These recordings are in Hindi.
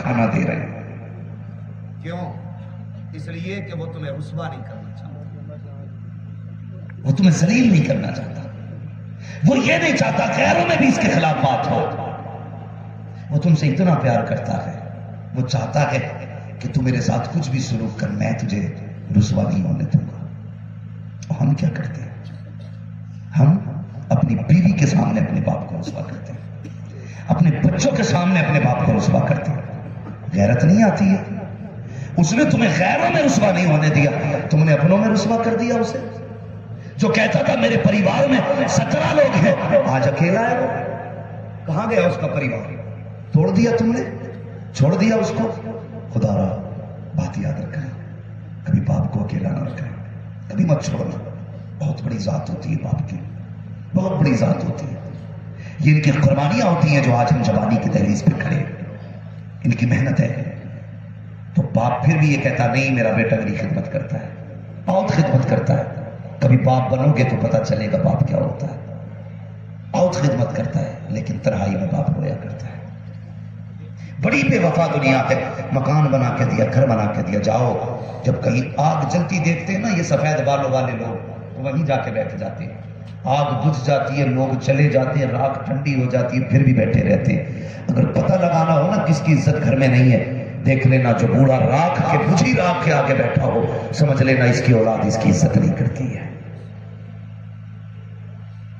खाना दे रहे हैं। क्यों? इसलिए कि वो तुम्हें रुसवा नहीं करना चाहता। वो तुम्हें जलील नहीं करना चाहता। वो ये नहीं चाहता गैरों में भी इसके खिलाफ बात हो। वो तुमसे इतना प्यार करता है। वो चाहता है कि तू मेरे साथ कुछ भी सुलूक कर मैं तुझे रुसवा नहीं होने दूँगा। और हम क्या करते हैं? हम अपनी बीवी के सामने अपने बाप को रुसवा करते हैं। अपने बच्चों के सामने अपने बाप को रुसवा करते हैं। गैरत नहीं आती है। उसने तुम्हें गैरों में रुसवा नहीं होने दिया। तुमने अपनों में रुसवा कर दिया उसे। जो कहता था, मेरे परिवार में सत्रह लोग हैं, आज अकेला है वो। कहाँ गया उसका परिवार? तोड़ दिया तुमने? छोड़ दिया उसको? खुदारा बात याद रखना कभी बाप को अकेला ना रखें। कभी मत छोड़ना। बहुत बड़ी जात होती है बाप की। बहुत बड़ी जात होती है। ये इनकी कुर्बानियाँ होती हैं जो आज हम जवानी की दहलीज पर खड़े इनकी मेहनत है। तो बाप फिर भी ये कहता, नहीं, मेरा बेटा मेरी खिदमत करता है। बहुत खिदमत करता है। कभी बाप बनोगे तो पता चलेगा बाप क्या होता है। बहुत खिदमत करता है, लेकिन तनहाई में बाप रोया करता है। बड़ी बेवफा दुनिया है। मकान बना के दिया, घर बना के दिया। जाओ, जब कहीं आग जलती देखते हैं ना, ये सफ़ेद बालों वाले लोग तो वहीं जाके बैठ जाते हैं। आग बुझ जाती है, लोग चले जाते हैं, राख ठंडी हो जाती है, फिर भी बैठे रहते हैं। अगर पता लगाना हो ना किसकी इज़्ज़त घर में नहीं है, देख लेना जो बूढ़ा राख के बुझी राख के आगे बैठा हो, समझ लेना इसकी औलाद इसकी इज़्ज़त नहीं करती है।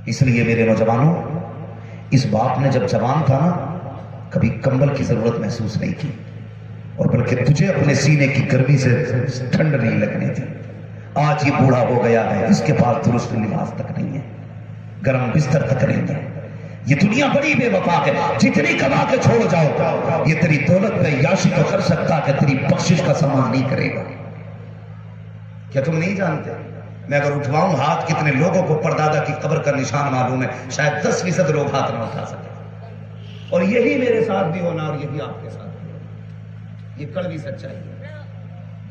इसलिए मेरे नौजवानों, इस बाप ने जब जवान था ना, कभी कंबल की ज़रूरत महसूस नहीं की, और बल्कि तुझे अपने सीने की गर्मी से ठंड नहीं लगनी थी आज ये बूढ़ा हो गया है, इसके पास दुरुस्त लिबास तक नहीं है। गर्म बिस्तर तक नहीं है। ये दुनिया बड़ी बेवफा है। जितनी कमा के छोड़ जाओ ये तेरी दौलत पे याशी तो कर सकता है, तेरी बख्शिश का सम्मान नहीं करेगा। क्या तुम नहीं जानते? मैं अगर उठवाऊं हाथ, कितने लोगों को परदादा की कब्र का निशान मालूम है, शायद दस फ़ीसद लोग हाथ ना उठा सके। और यही मेरे साथ भी होना और यही आपके साथ भी होना। ये कड़वी सच्चाई है।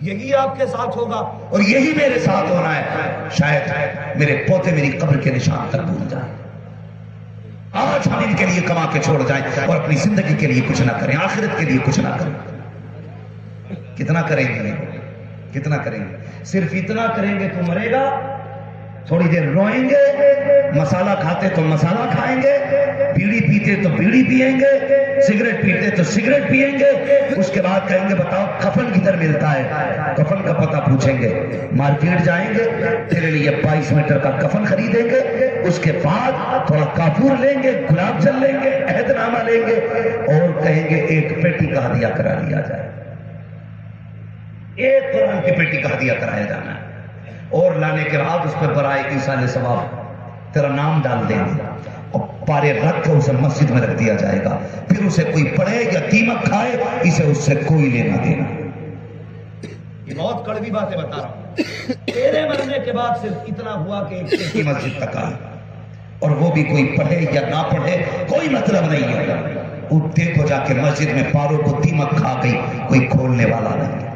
यही आपके साथ होगा और यही मेरे साथ होना है। शायद मेरे पोते मेरी कब्र के निशान तक भूल जाए। आज हम इनके लिए कमा के छोड़ जाए और अपनी ज़िंदगी के लिए कुछ ना करें, आखिरत के लिए कुछ ना करें। कितना करेंगे? कितना करेंगे? सिर्फ़ इतना करेंगे तो मरेगा। थोड़ी देर रोएँगे, मसाला खाते तो मसाला खाएँगे, बीड़ी पीते तो बीड़ी पिएँगे सिगरेट पीते तो सिगरेट पिएँगे उसके बाद कहेंगे, बताओ, कफन किधर मिलता है? कफन का पता पूछेंगे। मार्केट जाएँगे, तेरे लिए 22 मीटर का कफन खरीदेंगे। उसके बाद थोड़ा काफूर लेंगे, गुलाब जल लेंगे, अहदनामा लेंगे, और कहेंगे, एक पेटी का हदिया करा लिया जाए। एक कुरान की पेटी का हदिया कराया जाना है। और लाने के बाद उस पर बराए ईसा ने सवाब तेरा नाम डाल देंगे और पारे रख कर उसे मस्जिद में रख दिया जाएगा। फिर उसे कोई पढ़े या कीमत खाए इसे उससे कोई लेना देना। ये बहुत कड़वी बातें बता रहा हूँ। तेरे मरने के बाद सिर्फ़ इतना हुआ कि एक मस्जिद तक आए। और वो भी कोई पढ़े या ना पढ़े कोई मतलब नहीं है। वो देखो जाके मस्जिद में पारों को दीमक खा गई कोई खोलने वाला नहीं।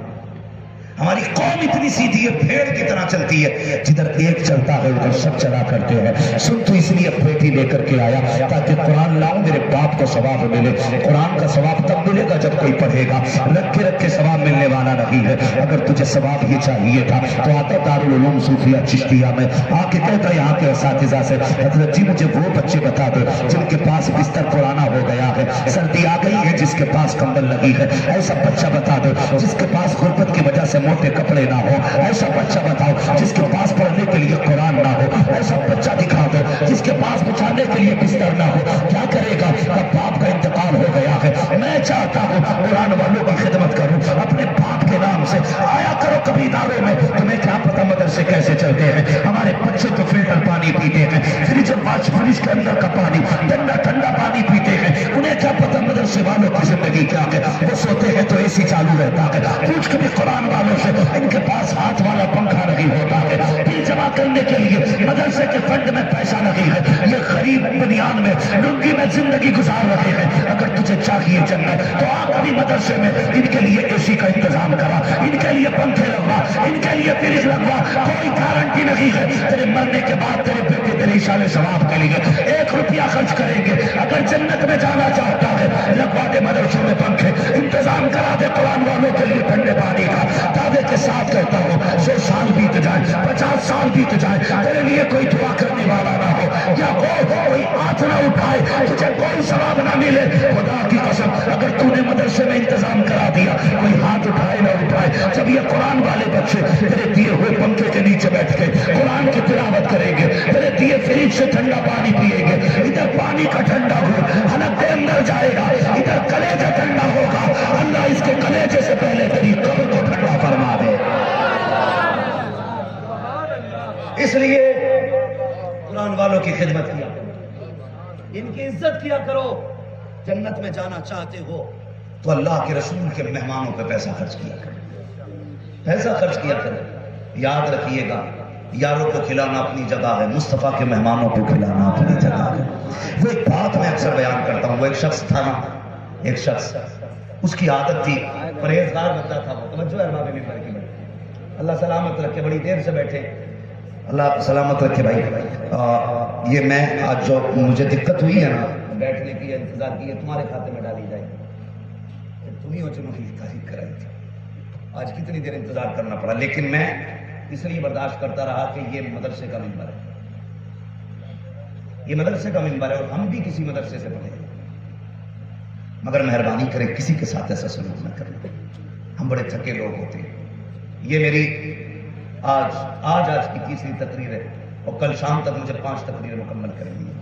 हमारी कौम इतनी सीधी है भेड़ की तरह चलती है। जिधर एक चलता है, उधर सब चला करते हैं। सुन तो इसलिए पेटी लेकर के आया, ताकि कुरान लाओ, मेरे बाप को सवाब मिले। कुरान का सवाब तब मिलेगा जब कोई पढ़ेगा। रखे रखे सवाब मिलने वाला नहीं है। अगर तुझे सवाब ही चाहिए था तो आता दारुल सूफिया, चिश्तिया में आके कहता, यहाँ के इसातिजा से। हज़रत जी, मुझे वो बच्चे बता दो, जिनके पास बिस्तर पुराना हो गया है। सर्दी आ गई है, जिसके पास कंबल लगी है। ऐसा बच्चा बता दो, जिसके पास गुर्बत की वजह से मोटे कपड़े ना हो, ऐसा बच्चा बताओ जिसके पास पढ़ने के लिए कुरान ना हो, ऐसा बच्चा दिखा दो जिसके पास बिछाने के लिए बिस्तर ना हो। क्या करेगा? अब बाप का इंतकाल हो गया है। मैं चाहता हूँ कुरान वालों की खिदमत करूँ, अपने बाप के नाम से। आया करो कभी दावे में। तुम्हें क्या पता मदरसे कैसे चलते हैं? हमारे बच्चे तो फ़िल्टर पानी पीते हैं। फ्रिज और फ्रिज के अंदर का पानी, ठंडा ठंडा पानी पीते हैं। उन्हें क्या पता मदरसे वालों की ज़िंदगी क्या है। वो सोते हैं तो एसी चालू रहता है। कुछ कभी कुरान वालों से इनके पास हाथ वाला पंखा नहीं होता है। बिल जमा करने के लिए मदरसे के फंड में पैसा नहीं है। ये गरीब बुनियाद में लुंगी में ज़िंदगी गुजार रहे हैं। अगर तुझे चाहिए जन्नत तो आप अभी मदरसे में। इनके लिए एसी का इंतज़ाम करा। इनके लिए पंखे लगवा। इनके लिए फ्रिज लगवा। कोई गारंटी नहीं है। तेरे मरने के बाद तेरे बेटे, तेरे इशारे सवाब के लिए। एक रुपया खर्च करेंगे। अगर जन्नत में जाना चाहता है, लगवा दे मदरसों में पंखे इंतज़ाम करा दे कुरान वालों के लिए ठंडे पानी का। दादे के साथ कहता हूँ सो साल बीत जाए, पचास साल बीत जाए, तेरे लिए कोई दुआ करने वाला ना हो। या वो कोई हाथ ना उठाए, तुझे कोई सवाब ना मिले। खुदा की कसम, अगर तूने मदरसे में इंतज़ाम करा दिया, कोई हाथ उठाए ना उठाए, जब ये कुरान वाले बच्चे तेरे दिए हुए पंखे के नीचे बैठ के कुरान की तिलावत करेंगे, तेरे दिए फ्रिज से ठंडा पानी पिएँगे, इधर पानी का ठंडा हो हलक के अंदर जाएगा। इधर कलेजा ठंडा होगा। अल्लाह इसके कलेजे से पहले तेरी कब्र को ठंडा फरमा दे। इसलिए कुरान वालों की खिदमत किया इनकी इज़्ज़त किया करो। जन्नत में जाना चाहते हो तो अल्लाह के रसूल के मेहमानों पे पैसा खर्च किया करो। पैसा खर्च किया करो। याद रखिएगा यारों को खिलाना अपनी जगह है मुस्तफ़ा के मेहमानों को खिलाना अपनी जगह है। वो एक बात मैं अक्सर बयान करता हूँ वो एक शख्स था ना एक शख्स उसकी आदत थी परहेजगार बंदा था वो। तवज्जो है बाबे में की अल्लाह सलामत रखे बड़ी देर से बैठे। अल्लाह सलामत रखे भाई। आ, ये मैं आज जो मुझे दिक्कत हुई है ना बैठने की इंतज़ार की है तुम्हारे खाते में डाली जाएगी तुम ही हो जो मुझे तारीफ़ कराई थी। आज कितनी देर इंतज़ार करना पड़ा लेकिन मैं इसलिए बर्दाश्त करता रहा कि ये मदरसे का मिंबर है। ये मदरसे का मिंबर है और हम भी किसी मदरसे से पढ़े। मगर मेहरबानी करें, किसी के साथ ऐसा सलूक न करें। हम बड़े थके लोग होते हैं। ये मेरी आज आज आज की तीसरी तकरीर है और कल शाम तक मुझे पाँच तकरीरें मुकम्मल करनी है।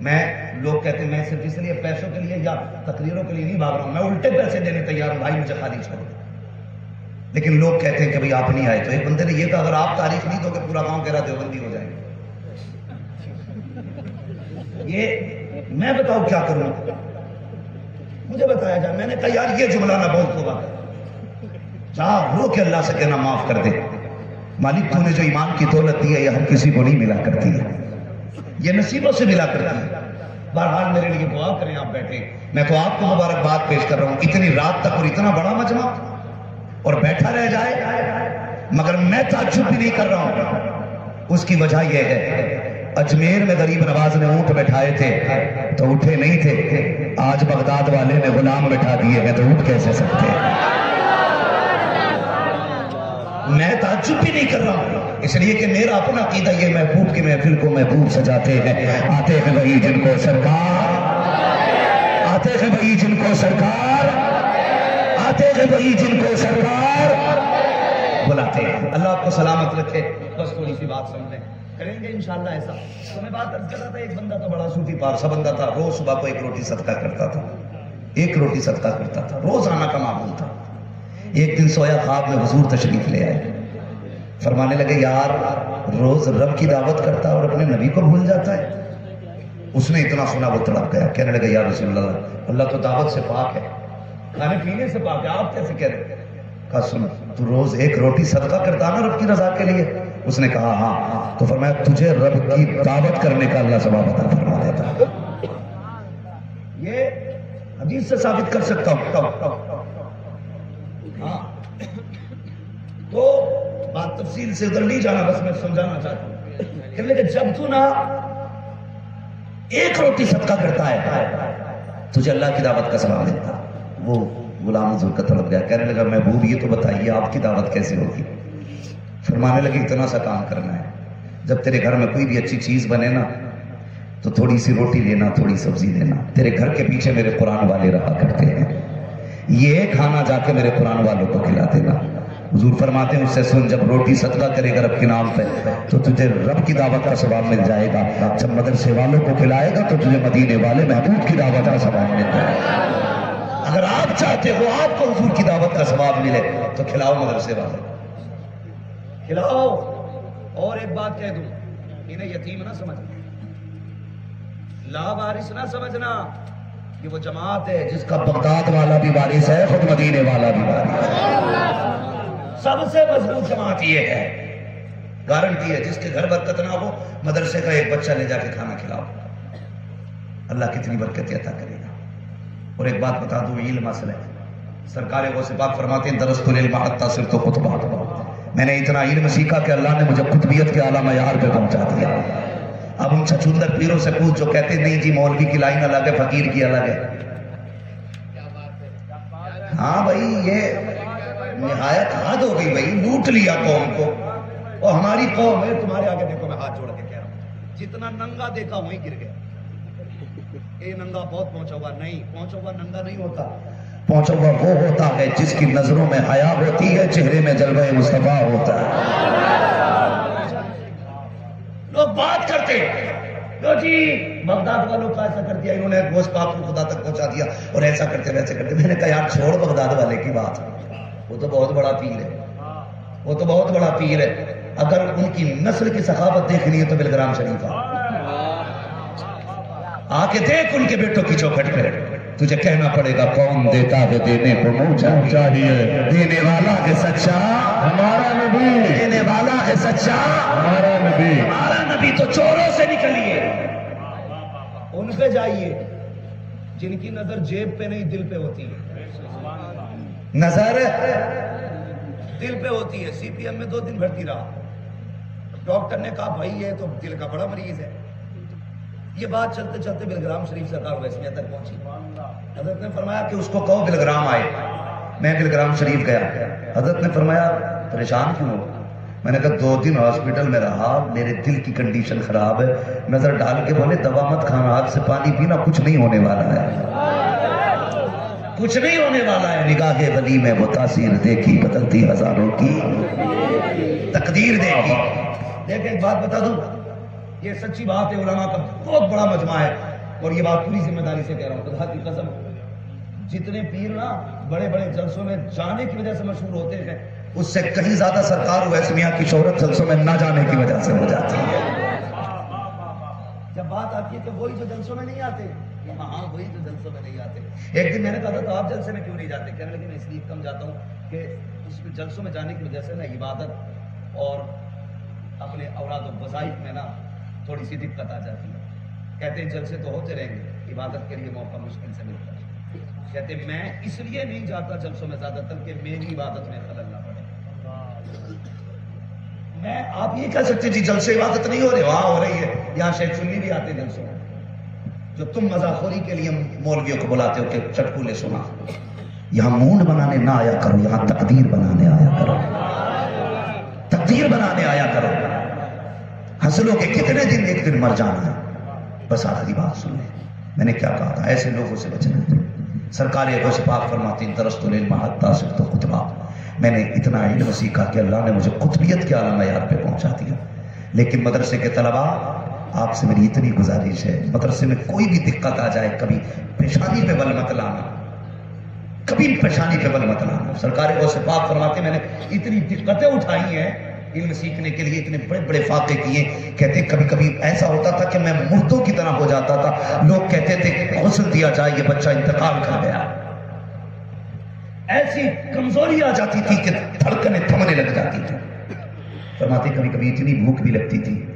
मैं, लोग कहते हैं, मैं सिर्फ़ इसलिए पैसों के लिए या तकरीरों के लिए नहीं भाग रहा हूँ। मैं उल्टे पैसे देने तैयार हूँ। भाई, मुझे खाली छोड़ लेकिन लोग कहते हैं कि भाई आप नहीं आए तो एक बंदे ने ये कहा, अगर आप तारीफ़ नहीं दोगे, पूरा गाँव कह रहा देवबंदी हो जाएगी। ये मैं बताऊँ क्या करूँ? मुझे बताया जाए मैंने कहा, यार, ये जुमला ना बोल तो बात जा रो के अल्लाह से कहना माफ़ कर दे। मालिक, तूने जो ईमान की दौलत दी है यह हम किसी को नहीं मिला करती है। ये नसीबों से मिला करती है। बहरहाल, मेरे लिए दुआ करें आप बैठे। मैं तो आपको मुबारकबाद पेश कर रहा हूँ। इतनी रात तक और इतना बड़ा मजमा। और बैठा रह जाए। मगर मैं ताजुब भी नहीं कर रहा हूँ। उसकी वजह यह है, अजमेर में गरीब नवाज़ ने ऊँट बैठाए थे तो उठे नहीं थे। आज बगदाद वाले ने गुलाम बैठा दिए हैं तो उठ कैसे सकते मैं ताजुब भी नहीं कर रहा हूँ। इसलिए कि मेरा अपना कीदा ये महबूब की महफिल को महबूब सजाते हैं। आते हैं वही जिनको सरकार, आते हैं वही जिनको सरकार। आते हैं वही जिनको सरकार बुलाते हैं। अल्लाह आपको सलामत रखे। बस थोड़ी सी बात सुन लें। करेंगे इंशाल्लाह ऐसा। तो मैं बात कर रहा था, एक बंदा तो बड़ा सूफी पारसा बंदा था। रोज सुबह को एक रोटी सदका करता था। एक रोटी सदका करता था। रोज आना का मामूल था। एक दिन सोया ख्वाब में हुजूर तशरीफ़ ले आए। फरमाने लगे, यार, रोज रब की दावत करता और अपने नबी को भूल जाता है। उसने इतना सुना, वो तड़प गया। कहने लगे यार रसूल अल्लाह तो दावत से पाक है। खाने पीने से है आप कैसे कह रहे कहा, सुन, तू रोज एक रोटी सदका करता ना रब की रजा के लिए? उसने कहा हाँ तो फरमाया, तुझे रब की दावत करने का अल्लाह सवाब बता फरमा देता ये हदीस से साबित कर सकता हूँ। हाँ। तो बात तफसील से उधर नहीं जाना, बस मैं समझाना चाहता हूँ कहने जब तू ना एक रोटी सदका करता है, तुझे अल्लाह की दावत का सवाब देता वो गुलाम हजूर का तड़प गया। कहने लगा महबूब ये तो बताइए, आपकी दावत कैसे होगी? फरमाने लगे, इतना सा काम करना है। जब तेरे घर में कोई भी अच्छी चीज़ बने ना तो थोड़ी सी रोटी लेना, थोड़ी सब्ज़ी लेना तेरे घर के पीछे मेरे कुरान वाले रहा करते हैं। ये खाना जाके मेरे कुरान वालों को खिला देना। हजूर फरमाते हैं, उससे सुन, जब रोटी सदका करेगा रब के नाम पे तो तुझे रब की दावत का सवाब मिल जाएगा। जब मदरसे वालों को खिलाएगा तो तुझे मदीने वाले महबूब की दावत का सवाब मिल जाएगा। अगर आप चाहते हो, आपको हजूर की दावत का सवाब मिले तो खिलाओ मदरसे वाले खिलाओ। और एक बात कह दू, इन्हें यतीम ना समझना। लावारिस ना समझना ये वो जमात है जिसका बगदाद वाला भी वारिस है, खुद मदीने वाला भी वारिस है। सबसे मज़बूत जमात ये है। गारंटी है, जिसके घर बरकत ना हो, मदरसे का एक बच्चा ले जाके खाना खिलाओ। अल्लाह कितनी बरकत अता करेगा और एक बात बता दूँ इल्म असल है। सरकार गौसे पाक फरमाते हैं सिर तो कुतबा मैंने इतना इल्म सीखा कि अल्लाह ने मुझे कुतबियत के आला मैार पे पहुँचा दिया। अब उन छछुंदर पीरों से पूछ जो कहते नहीं जी, मौलवी की लाइन अलग है, फकीर की अलग है। हाँ भाई, ये निहायत हद हो गई भाई, लूट लिया कौम को। और हमारी कौम है, तुम्हारे आगे देखो, मैं हाथ जोड़ के कह रहा हूँ। जितना नंगा देखा, वहीं गिर गया। ये नंगा बहुत पहुँचा हुआ नहीं पहुँचा हुआ नंगा नहीं होता। पहुँचा हुआ वो होता है जिसकी नज़रों में हया होती है चेहरे में जलवा मुस्तफ़ा होता है। लोग बात करते लो जी बगदाद वालों का ऐसा कर दिया इन्होंने गोश्त पाप को खुदा तक पहुँचा दिया और ऐसा करते वैसे करते। मैंने कहा यार छोड़ बगदाद वाले की बात। वो तो बहुत बड़ा पीर है। वो तो बहुत बड़ा पीर है। अगर उनकी नस्ल की सखावत देखनी है तो बिलग्राम शरीफ आ आके देख उनके बेटों की चौखट पे। तुझे कहना पड़ेगा कौन देता है देने को? मुँह चाहिए? देने वाला है सच्चा। हमारा नबी। देने वाला है सच्चा। हमारा नबी। हमारा नबी तो चोरों से निकलिए। उन पे जाइए जिनकी नज़र जेब पे नहीं दिल पे होती है। नज़र दिल पे होती है। सीपीएम में दो दिन भर्ती रहा। डॉक्टर ने कहा भाई ये तो दिल का बड़ा मरीज़ है। ये बात चलते चलते बिलग्राम शरीफ सरकार वैसमिया तक पहुँची। हज़रत ने फरमाया कि उसको कहो बिलग्राम आए। मैं बिलग्राम शरीफ गया। हज़रत ने फरमाया, परेशान क्यों हो? मैंने कहा, दो दिन हॉस्पिटल में रहा, मेरे दिल की कंडीशन खराब है। नज़र डाल के बोले, दवा मत खाना आग से पानी पीना कुछ नहीं होने वाला है। कुछ नहीं होने वाला है। निगाह वली में वो देखी, बदलती हज़ारों की तकदीर देखी। लेकिन एक बात बता दूँ ये सच्ची बात है, उलमा का बहुत बड़ा मजमा है। और ये बात पूरी ज़िम्मेदारी से कह रहा हूँ, खुदा की कसम, जितने पीर ना बड़े बड़े जलसों में जाने की वजह से मशहूर होते हैं, उससे कहीं ज़्यादा सरकार वैसे मियाँ की शोहरत जलसों में ना जाने की वजह से हो जाती है। जब बात आती है तो वही जो जलसों में नहीं आते हाँ वही जो जलसों में नहीं आते। एक दिन मैंने कहा था तो आप जलसे में क्यों नहीं जाते? कहने लगे, मैं इसलिए कम जाता हूँ कि उसमें जलसों में जाने की वजह से ना इबादत और अपने औलाद वजाइफ में ना थोड़ी सी दिक्कत आ जाती है। कहते हैं जलसे तो होते रहेंगे, इबादत के लिए मौका मुश्किल से मिलता है। कहते मैं इसलिए नहीं जाता जलसों में ज़्यादातर कि मेरी इबादत में खलल ना पड़े। मैं, आप ये कह सकते जी जलसे इबादत नहीं हो रही वहाँ हो रही है। यहाँ शेख सुन्नी भी आते जलसों में जो तुम मजाखोरी के लिए मौलवियों को बुलाते हो कि चटकुले सुना। यहाँ मूड बनाने ना आया करो, यहाँ तकदीर बनाने आया करो। तकदीर बनाने आया करो। हंसलों के कितने दिन एक दिन मर जाना है? बस आखिरी बात सुन ले। मैंने क्या कहा था? ऐसे लोगों से बचना सरकारी अगो से पाक फरमाती से तो खुतबा। मैंने इतना इल्म सीखा कि अल्लाह ने मुझे कुतबियत के आला मैार पे पहुँचा दिया। लेकिन मदरसे के तलबा, आपसे मेरी इतनी गुजारिश है, मदरसे में कोई भी दिक्कत आ जाए, कभी पेशानी पे बल मत लाना। कभी पेशानी पे बल मत लाना। सरकारी से पाक फरमाते मैंने इतनी दिक्कतें उठाई हैं इल्म सीखने के लिए इतने बड़े बड़े फाके किए। कहते कभी कभी ऐसा होता था कि मैं मुर्दों की तरह हो जाता था। लोग कहते थे, गौसल दिया जाए, ये बच्चा इंतकाल कर गया। ऐसी कमज़ोरी आ जाती थी कि धड़कने थमने लग जाती थी। फरमाते कभी कभी इतनी भूख भी लगती थी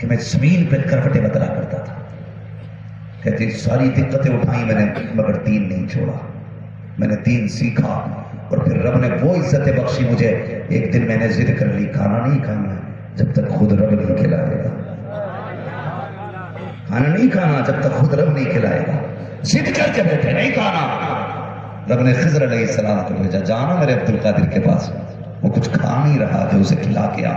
कि मैं ज़मीन पर करवटे बदला करता था। कहते, सारी दिक्कतें उठाई मैंने, मगर दीन नहीं छोड़ा। मैंने दीन सीखा। और फिर रब ने वो इज़्ज़त बख्शी मुझे। एक दिन मैंने जिद कर ली, खाना नहीं खाना, जब तक खुद रब नहीं खिलाएगा। खाना नहीं खाना, जब तक खुद रब नहीं खिलाएगा। जिद करके बैठे, नहीं खाना। रब ने खजर सलाम को भेजा, जाना मेरे अब्दुल कादिर के पास। वो कुछ खा नहीं रहा था उसे खिला के आ।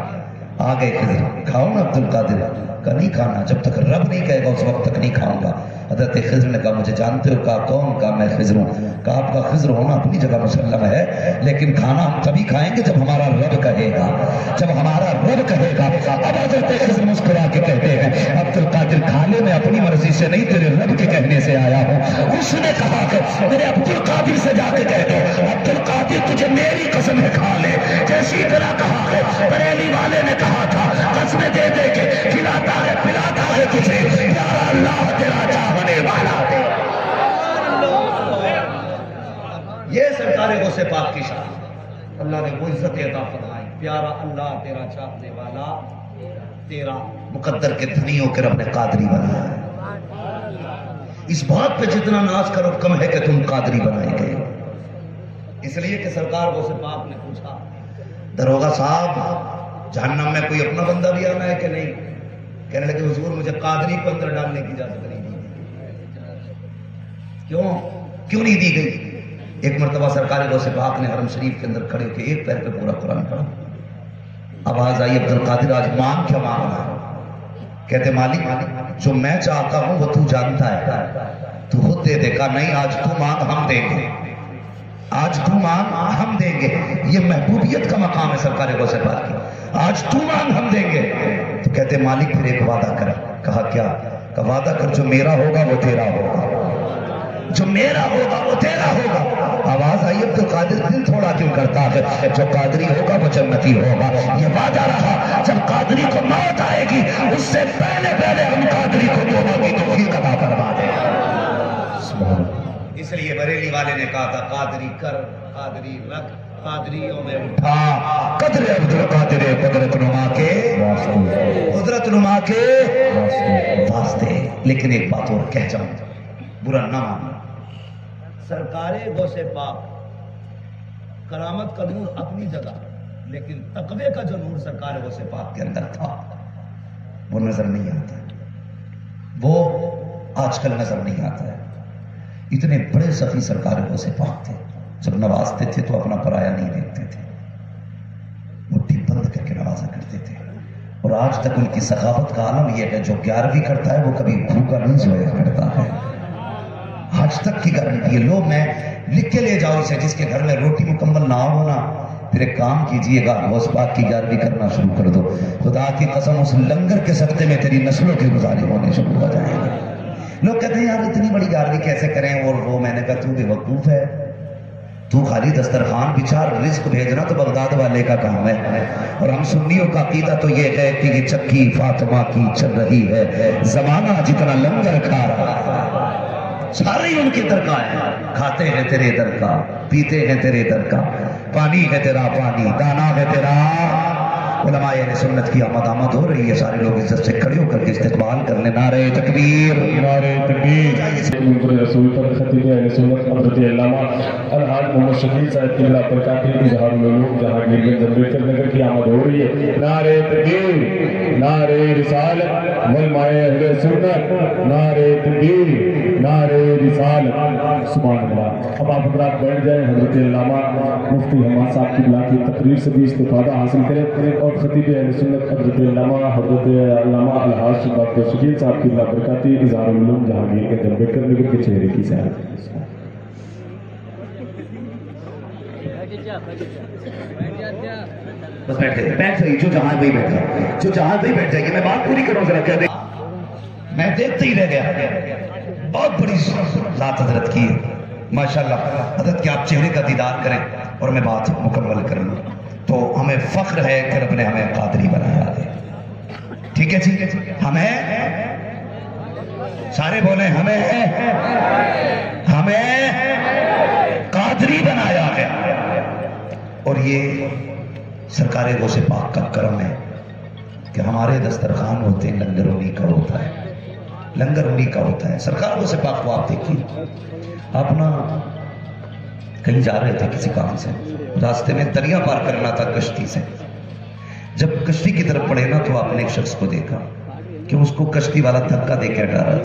आ गए खजर। खाओ ना अब्दुल कादिर। का नहीं खाना, जब तक रब नहीं कहेगा, उस वक्त तक नहीं खाऊँगा। हज़रत खजर ने कहा, मुझे जानते हो कहा कौन कहा मैं खजर हूँ? कहा, आपका खजर होना अपनी जगह मुसलम है, लेकिन खाना हम तभी खाएँगे जब हमारा रब कहेगा, जब हमारा रब कहेगा। अब हज़रत खजर मुस्कुरा के कहते हैं, अब्दुल कादिर खाने में अपनी मर्ज़ी से नहीं, तेरे रब के कहने से आया हूँ। उसने कहा कि, मेरे अब्दुल कादिर से जाके कह दो, अब्दुल कादिर तुझे मेरी कसम है खा ले जैसी तरह कहा है बरेली वाले ने कहा था, कसमें दे दे के खिलाता है, पिलाता है तुझे। प्यारा अल्लाह तेरा चाहने वाला है। ये सरकार गौसे पाक की शान। अल्लाह ने वो इज़्ज़त अता फरमाई, प्यारा अल्लाह तेरा चाहने वाला, तेरा मुकद्दर के धनियों के रब ने कादरी बनाया है। इस बात पे जितना नाज करो, कम है कि तुम कादरी बनाए गए इसलिए कि सरकार गौसे पाक ने पूछा, दरोगा साहब, जहन्नम में कोई अपना बंदा भी आना है कि नहीं? कहने लगे, हुजूर, मुझे कादरी को अंदर डालने की इजाज़त नहीं क्यों? क्यों नहीं दी गई? एक मरतबा सरकारी गौ से पाक ने हरम शरीफ के अंदर खड़े होकर एक पैर पे पूरा कुरान पढ़ा। आवाज़ आई अब्दुल कादिर, आज मांग क्या मांग रहा है? कहते, मालिक मालिक जो मैं चाहता हूँ वो तू जानता है। तू खुद दे देगा नहीं, आज तू मांग हम देंगे। आज तू मांग हम देंगे। ये महबूबियत का मकाम है सरकार गौ से बात की। आज तू मांग हम देंगे। तो कहते, मालिक, फिर एक वादा करा। कहा, क्या? वादा कर, जो मेरा होगा वो तेरा होगा। जो मेरा होगा वो तेरा होगा। आवाज़ आई अब तो कादिर दिल थोड़ा क्यों करता है? जो कादरी होगा वो जन्नती होगा। ये वादा रहा जब कादरी को मौत आएगी उससे पहले पहले हम कादरी को तोबा की तौफीक अता करवा देंगे इसलिए बरेली वाले ने कहा था कादरी कर कादरी रख कादरियों में उठा। कदरे अब्दुल कादिर कुदरत नुमा के। कुदरत नुमा के। वास्ते। लेकिन एक बात और कह जाऊँ बुरा ना मानो सरकार गौसे पाक करामत का नूर अपनी जगह, लेकिन तकवे का जो नूर सरकार गौसे पाक के अंदर था, वो नज़र नहीं आता। वो आजकल नज़र नहीं आता है। इतने बड़े सफी सरकार गौसे पाक थे, जब नवाजते थे तो अपना पराया नहीं देखते थे। मुट्ठी बंद करके नवाजा करते थे। और आज तक उनकी सखावत का आलम यह है, जो ग्यारहवीं करता है, वो कभी भूखा नहीं सोया करता है। आज तक की गारंटी है। लो मैं लिख के ले जाओ इसे, जिसके घर में रोटी मुकम्मल ना हो ना। फिर काम कीजिएगा, उस बात की ग्यारहवीं करना शुरू कर दो। खुदा की कसम, उस लंगर के सत्ते में तेरी नस्लों की गुजारी होने शुरू हो जाएगी। लोग कहते हैं, यार, इतनी बड़ी ग्यारहवीं कैसे करें? और वो मैंने कहा, तू बेवकूफ़ है। तू खाली दस्तरखान, बिचार, रिस्क भेजना तो बगदाद वाले का काम है। और हम सुन्नियों का कीदा तो ये है कि ये चक्की फातिमा की चल रही है। जमाना जितना लंगर खा रहा है सारे की दरगाह है? खाते हैं तेरे दर का पीते हैं तेरे दर का पानी है तेरा पानी, दाना है तेरा उलमाए सुन्नत की आमद आमद हो रही है। सारे लोग इज़्ज़त से खड़े होकर के इस्तेमाल करने नारे तकबीर। नारे तकबीर। रसूल पर खतीब अहले सुन्नत हज़रत मोहम्मद शफीक साहब की पर काफ़ी नगर की आमद हो रही है। नारे तकबीर, नारे रिसालत अहले सुन्नत, नारे तकबीर, नारे रिसालत। सुभान अल्लाह अब आप बैठ जाए, हज़रत मुफ्ती हमाद साहब की की तकरीर से भी इस्तेफादा हासिल करें और खतीब सुन्नत हज़रत हज़रत अलहाज डॉक्टर शकील साहब की अल्लाह बरकाती इजहार उलूम जहांगीर के अंबेडकर नगर के चेहरे की। सैर बस बैठ जाइए बैठ जाइए जो जहाँ वही बैठ जाए जो बैठ जाइए, मैं बात पूरी जरा मैं देखते ही रह गया। बहुत बड़ी लात हज़रत की माशाल्लाह, हज़रत के आप चेहरे का दीदार करें और मैं बात मुकम्मल कर लूँ। तो हमें फख्र है कि रब ने हमें कादरी बनाया है। ठीक है ठीक है हमें? सारे बोले, हमें हमें कादरी बनाया है। और ये सरकार गो से पाक का कर्म है कि हमारे दस्तरखान होते हैं लंगर उन्हीं का होता है। लंगर उन्हीं का होता है। सरकार गो से पाक को आप देखिए। आप ना कहीं जा रहे थे किसी काम से। रास्ते में दरिया पार करना था कश्ती से। जब कश्ती की तरफ़ पड़े ना तो आपने एक शख्स को देखा कि उसको कश्ती वाला धक्का देकर हटा रहा था।